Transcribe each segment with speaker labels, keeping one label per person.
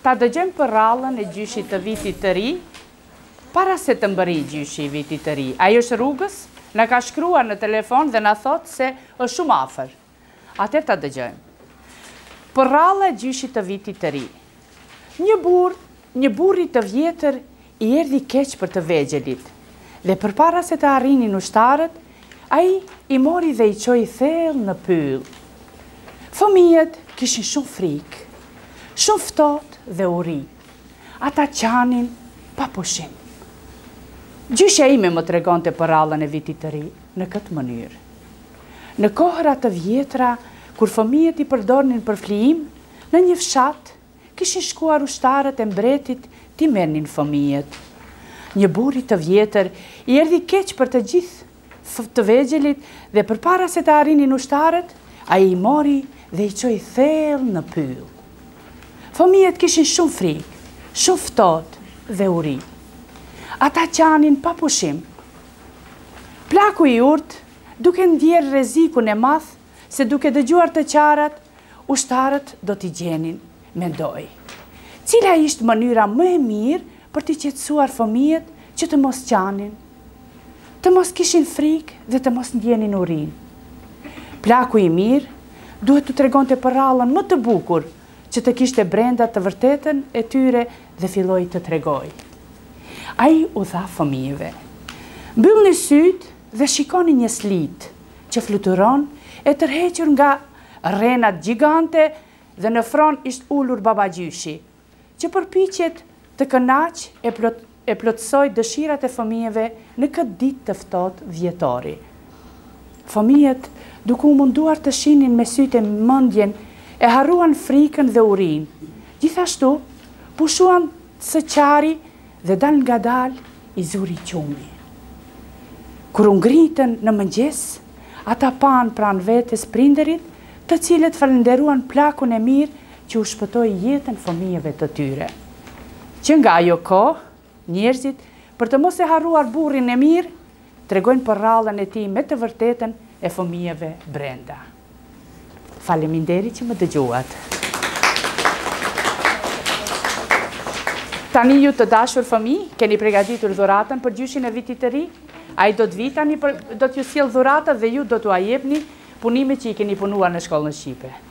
Speaker 1: Ta dëgjojmë përrallën e gjyshit të Vitit të Ri, para se të mbërrijë gjyshi i Vitit të Ri. Ai është rrugës, na ka shkruar në telefon dhe na thotë se është shumë afër. Atëherë ta dëgjojmë. Përralla e gjyshit të Vitit të Ri. Një burrë, një burri të vjetër i erdhi keq për të vegjelit dhe përpara se të arrinin ushtarët, ai i mori dhe i çoi thellë në pyll. Fëmijët kishin shumë frikë, shumë ftohtë dhe uri. Ata qanin pa pushim. Gjyshja ime më tregonte përrallën e Vitit të Ri, në këtë mënyrë. Në kohëra të vjetra, kur fëmijët i përdornin për flijim, në një fshat kishin shkuar ushtarët e mbretit t'i merrnin fëmijët. Një burri të vjetër i erdhi keq për të gjithë të vegjelit dhe përpara se të arrinin ushtarët, ai i mori dhe i çoi thellë në pyll. Fëmijët kishin shumë frikë, shumë ftohtë dhe uri. Ata qanin pa pushim, Plaku i urtë, duke ndjerë rrezikun e madh se duke dëgjuar të qarat, ushtarët do t'i gjenin, mendoi. Cila ishte mënyra më e mirë për t'i qetësuar fëmijët që të mos qanin, të mos kishin frikë dhe të mos ndjenin urinë? Plaku i mirë, duhet t'u tregonte përrallën më të bukur që të kishte brenda të vërtetën e tyre dhe filloi të tregojë. Ai u tha fëmijëve, Mbyllni sytë dhe shikoni një slitë që fluturon e tërhequr nga renat gjigante dhe në fron ishte ulur babagjyshi, që përpiqet Të kënaqë e plotësojë dëshirat e fëmijëve në këtë ditë të ftohtë dhjetori. Fëmijët, duke u munduar të shihnin me sytë e mendjen, e harruan frikën dhe urinë. Gjithashtu, pushuan së qari dhe dalëngadalë i zuri gjumi. Kur u ngritën në mëngjes, ata panë pranë vetes prindërit, të cilët falënderuan plakun e mirë që u shpëtoi jetën fëmijëve të tyre. Që nga ajo kohë, njerëzit, për të mos e harruar burrin e mirë, tregojnë përrallën e tij me të vërtetën e fëmijëve brenda. Faleminderit që më dëgjuat. Tani ju të dashur fëmijë, keni përgatitur dhuratën për gjyshin e vitit të ri? Ai do të vijë tani do t'ju sjellë dhuratat dhe ju do t'ua jepni punimet që i keni punuar në shkollën shqipe.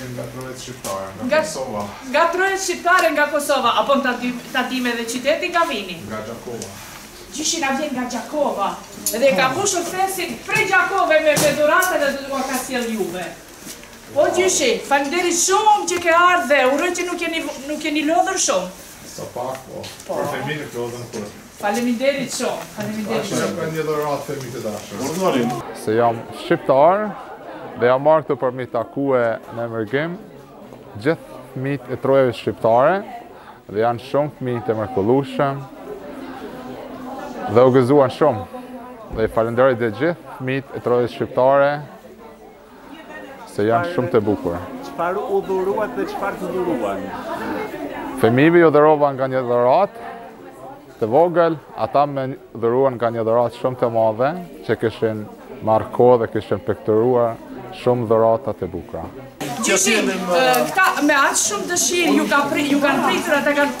Speaker 2: Nga
Speaker 3: trojet shqiptare, nga Kosova.
Speaker 1: Nga trojet shqiptare, nga Kosova. A bon ta dimë edhe qytetin nga vini?
Speaker 3: Nga Gjakova.
Speaker 1: Gjyshi na vjen nga Gjakova. Dhe e ka mbushur thesin prej Gjakove me me dhurata dhe jua ka sjellë juve. Po gjyshi, faleminderit shumë që ke ardhur dhe uroj që nuk jeni lodhur shumë.
Speaker 3: Sado pak po. Po. Për fëmijë këto edhe nuk është.
Speaker 1: Faleminderit shumë. Faleminderit shumë.
Speaker 3: Ashtu janë një dhuratë fëmijë të dashur. Urdhëroni.
Speaker 4: Se jam shqiptar dhe jam marrë këtu për m'i takue në mërgim gjithë fëmijët e trojeve shqiptare dhe janë shumë fëmijë të mrekullueshëm dhe u gëzuan shumë dhe i falenderoj dhe gjithë fëmijët e trojeve shqiptare Se janë shumë të bukur.
Speaker 5: Çfarë u dhuruat dhe çfarë të dhuruan?
Speaker 4: Fëmijëve ju dhurova nga një dhuratë të vogël, ata më dhuruan nga një dhuratë shumë të madhe, që kishin marrë kohë dhe kishin pikturuar shumë dhurata të bukura.
Speaker 1: Këta me aq shumë dëshirë ju kanë pritur ata kanë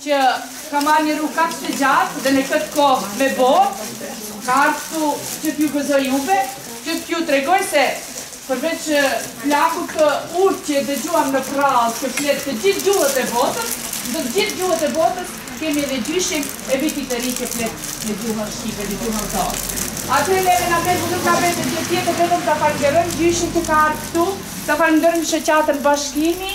Speaker 1: Që ka
Speaker 6: marrë një rrugë kaq të gjatë dhe në këtë kohë me borë, ka ardhur këtu që t'ju gëzojë juve, që t'ju tregojë se përveç plakut të urtë që e dëgjuam në përrallë që flet të gjithë gjuhët e botës, në të gjithë gjuhët e botës kemi edhe gjyshin e vitit të ri që flet në gjuhën shqipe, në gjuhën tonë. Atëherë neve na mbetet nuk na mbetet gjë tjetër vetëm ta falënderojmë gjyshin që ka ardhur këtu, ta falënderojmë shoqatën Bashkimi,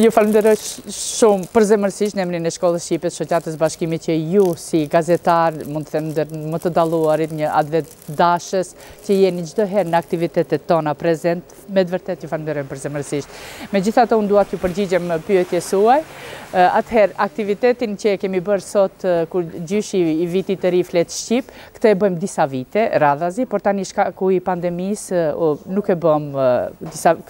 Speaker 1: Ju falënderoj shumë përzemërsisht në emrin e shkollës shqipe, shoqatës Bashkimi që ju si gazetar, mund të them ndër më të daluarit një atdhedashës, që jeni çdo herë në aktivitetet tona prezent, Me të vërtetë ju falënderojmë përzemërsisht. Megjithatë unë dua t'ju përgjigjem pyetjes suaj. Atëherë, aktivitetin që e kemi bërë sot kur gjyshi i Vitit të Ri flet shqip, këtë e bëjmë disa vite radhazi, por tani shkaku i pandemisë nuk e bëmë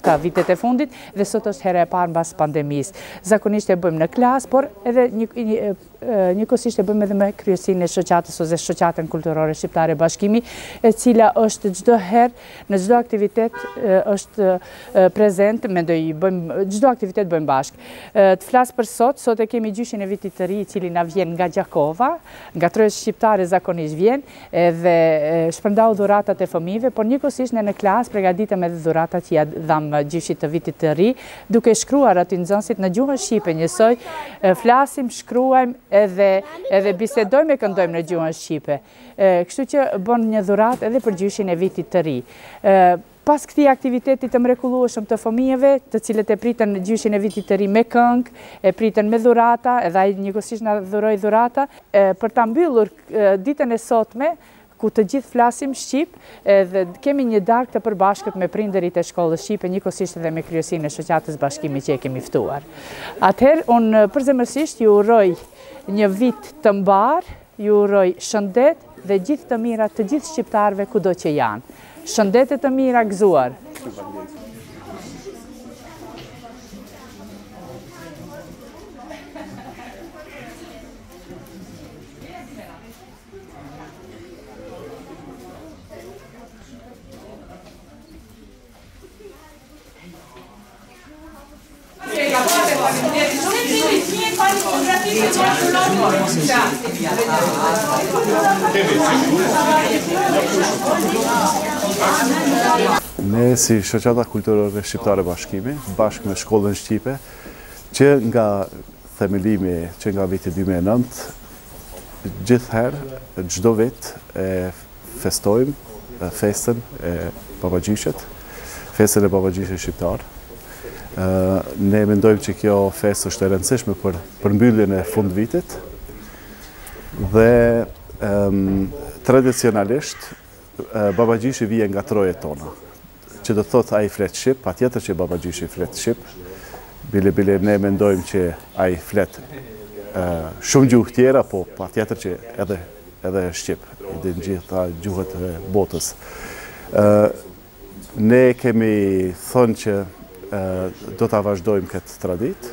Speaker 1: këta vitet e fundit dhe sot është hera e parë mbas pandemisë. Zakonisht e bëjmë në klasë, por edhe një Njëkohësisht e bëjmë edhe me Kryesinë e Shoqatës ose Shoqatën Kulturore Shqiptare Bashkimi, e cila është çdo herë në çdo aktivitet është prezent, mendoj çdo aktivitet bëjmë bashkë. Të flas për sot, sot e kemi gjyshin e Vitit të Ri i cili na vjen nga Gjakova, nga trojet shqiptare zakonisht vjen, Edhe shpërndau dhuratat e fëmijëve, por njëkohësisht ne në klasë pregaditëm edhe dhurata që ia dhamë gjyshit të vitit të ri, duke shkruar aty nxënësit në gjuhën shqipe njësoj flasim, shkruajmë edhe edhe bisedojmë e këndojmë në gjuhën shqipe. Kështu që bënë një dhuratë edhe për gjyshin e vitit të ri. Pas këtij aktiviteti të mrekullueshëm të fëmijëve, të cilët e pritën gjyshin e Vitit të Ri me këngë, e pritën me dhurata, edhe ai njëkohësisht na dhuroi dhurata, për ta mbyllur ditën e sotme, ku të gjithë flasim shqip, edhe kemi një darkë të përbashkët me prindërit e shkollës shqipe, njëkohësisht edhe me kryesinë e shoqatës Bashkimi që e kemi ftuar. Atëherë, unë përzemërsisht ju uroj një vit të mbarë,
Speaker 7: Ju uroj shëndet dhe gjithë të mirat të gjithë shqiptarëve kudo që janë. Shëndet e të mira, gëzuar.
Speaker 8: Ne si Shoqata Kulturore Shqiptare Bashkimi, bashkë me Shkollën Shqipe, që nga themelimi, që nga viti 2009, gjithëherë, çdo vit, e festojmë festën e babagjyshit, festën e babagjyshit shqiptar. Ne mendojmë që kjo festë është e rëndësishme për përmbylljen e fundvitit dhe tradicionalisht babagjyshi vjen nga trojet tona. Që do të thotë ai flet shqip, patjetër që babagjyshi flet shqip, bile bile ne mendojmë që ai flet shumë gjuhë tjera, po patjetër që edhe edhe shqip, i din gjitha gjuhët e botës. Ne kemi thënë që do ta vazhdojmë këtë
Speaker 1: traditë,